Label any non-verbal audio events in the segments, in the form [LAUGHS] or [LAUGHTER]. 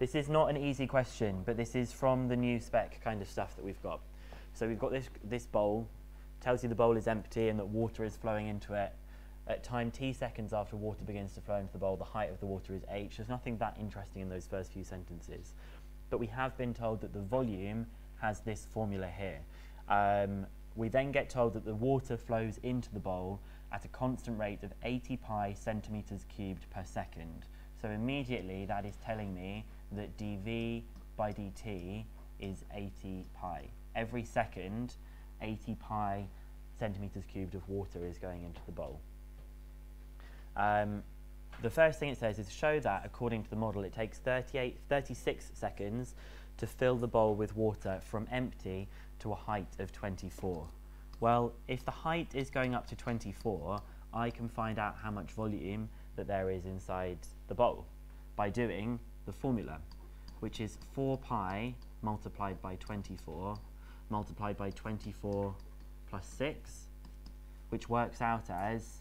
This is not an easy question, but this is from the new spec kind of stuff that we've got. So we've got this, this bowl, tells you the bowl is empty and that water is flowing into it. At time t seconds after water begins to flow into the bowl, the height of the water is h. There's nothing that interesting in those first few sentences. But we have been told that the volume has this formula here. Um, we then get told that the water flows into the bowl at a constant rate of 80 pi centimeters cubed per second. So immediately that is telling me that dv by dt is 80 pi. Every second, 80 pi centimeters cubed of water is going into the bowl. Um, the first thing it says is show that, according to the model, it takes 38, 36 seconds to fill the bowl with water from empty to a height of 24. Well, if the height is going up to 24, I can find out how much volume that there is inside the bowl by doing the formula, which is 4 pi multiplied by 24 multiplied by 24 plus 6, which works out as,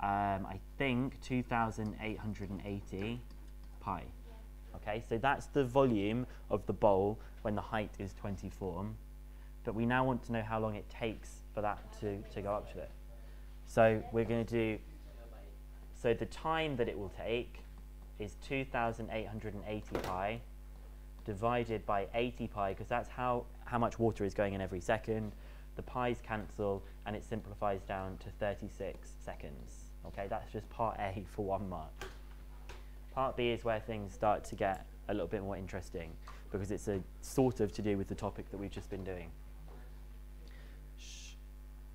um, I think, 2,880 pi. Okay, so that's the volume of the bowl when the height is 24. But we now want to know how long it takes for that to, to go up to it. So we're going to do, so the time that it will take is 2,880 pi divided by 80 pi, because that's how, how much water is going in every second. The pi's cancel, and it simplifies down to 36 seconds. Okay, that's just part A [LAUGHS] for one mark. Part B is where things start to get a little bit more interesting, because it's a sort of to do with the topic that we've just been doing. Shh.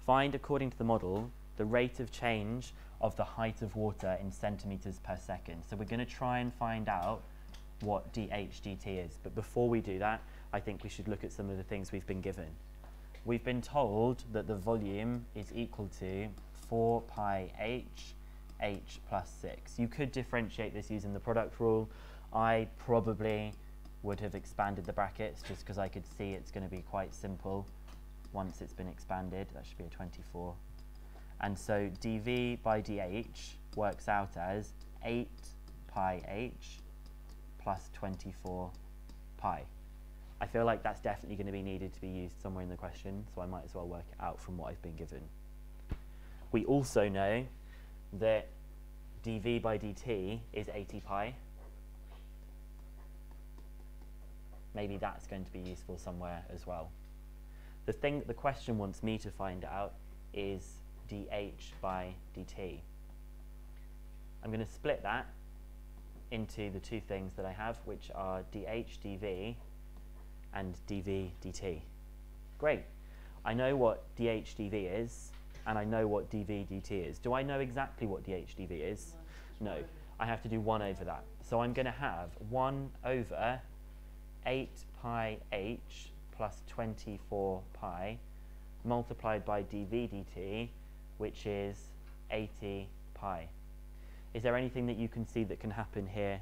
Find, according to the model, the rate of change of the height of water in centimeters per second. So we're going to try and find out what dHdt is. But before we do that, I think we should look at some of the things we've been given. We've been told that the volume is equal to 4 pi h, h plus 6. You could differentiate this using the product rule. I probably would have expanded the brackets just because I could see it's going to be quite simple once it's been expanded. That should be a 24. And so dv by dh works out as 8 pi h plus 24 pi. I feel like that's definitely going to be needed to be used somewhere in the question, so I might as well work it out from what I've been given. We also know that dv by dt is 80 pi. Maybe that's going to be useful somewhere as well. The thing that the question wants me to find out is dh by dt. I'm going to split that into the two things that I have, which are dh dv and dv dt. Great. I know what dh dv is, and I know what dv dt is. Do I know exactly what dh dv is? No. I have to do 1 over that. So I'm going to have 1 over 8 pi h plus 24 pi multiplied by dv dt, which is 80 pi. Is there anything that you can see that can happen here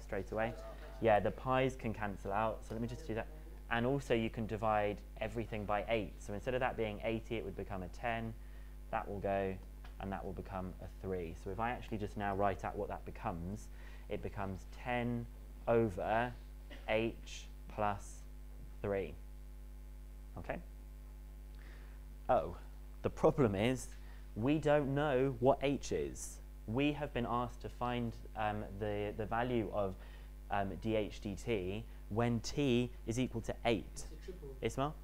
straight away? Yeah, the pi's can cancel out. So let me just do that. And also you can divide everything by 8. So instead of that being 80, it would become a 10. That will go, and that will become a 3. So if I actually just now write out what that becomes, it becomes 10 over h plus 3. Okay? Oh, the problem is we don't know what h is we have been asked to find um, the, the value of um, dh dt when t is equal to 8. Ismail?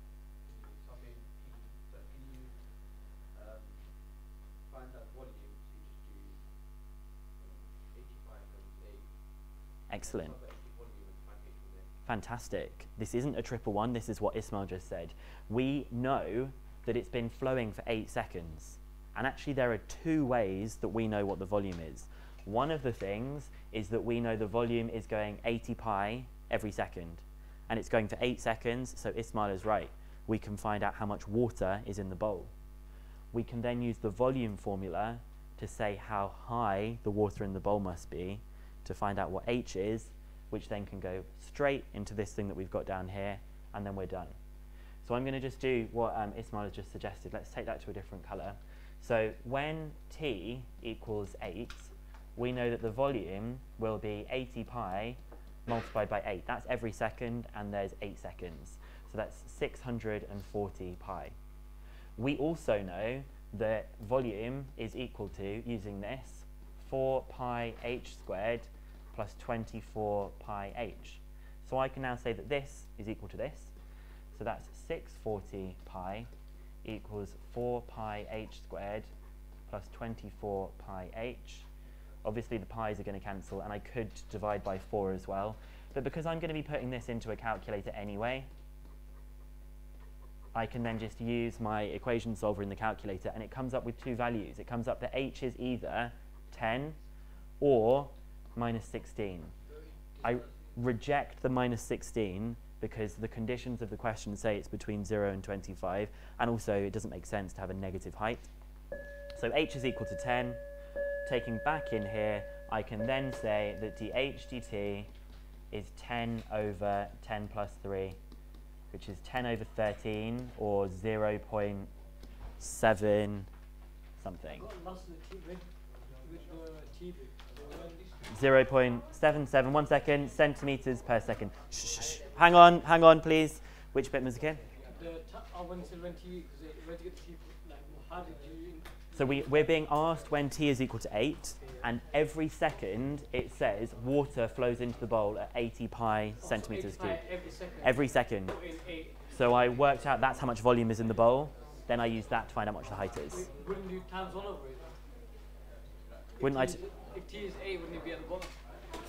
Excellent. Fantastic. This isn't a triple one, this is what Ismail just said. We know that it's been flowing for 8 seconds. And actually there are two ways that we know what the volume is. One of the things is that we know the volume is going 80 pi every second. And it's going for 8 seconds, so Ismail is right. We can find out how much water is in the bowl. We can then use the volume formula to say how high the water in the bowl must be to find out what H is, which then can go straight into this thing that we've got down here, and then we're done. So I'm going to just do what um, Ismail has just suggested. Let's take that to a different colour. So when t equals 8, we know that the volume will be 80 pi multiplied by 8. That's every second, and there's 8 seconds. So that's 640 pi. We also know that volume is equal to, using this, 4 pi h squared plus 24 pi h. So I can now say that this is equal to this. So that's 640 pi equals 4 pi h squared plus 24 pi h. Obviously the pi's are going to cancel and I could divide by 4 as well. But because I'm going to be putting this into a calculator anyway, I can then just use my equation solver in the calculator and it comes up with two values. It comes up that h is either 10 or minus 16. I reject the minus 16 because the conditions of the question say it's between 0 and 25 and also it doesn't make sense to have a negative height. So h is equal to 10. Taking back in here, I can then say that dh dt is 10 over 10 plus 3, which is 10 over 13 or 0 0.7 something. 0.77, one second, centimetres per second. Shh, shh, shh. Hang on, hang on, please. Which bit, Mr. again? So we, we're being asked when t is equal to 8, and every second it says water flows into the bowl at 80 pi oh, centimetres cubed. Every second. Every second. So I worked out that's how much volume is in the bowl. Then I used that to find out how much the height is. Wouldn't you times 1 over it? Wouldn't I? If t is 8, wouldn't it be at the bottom?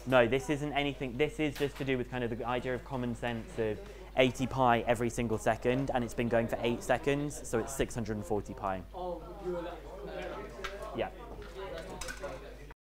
No, this isn't anything. This is just to do with kind of the idea of common sense of 80 pi every single second, and it's been going for 8 seconds, so it's 640 pi. Oh, you were like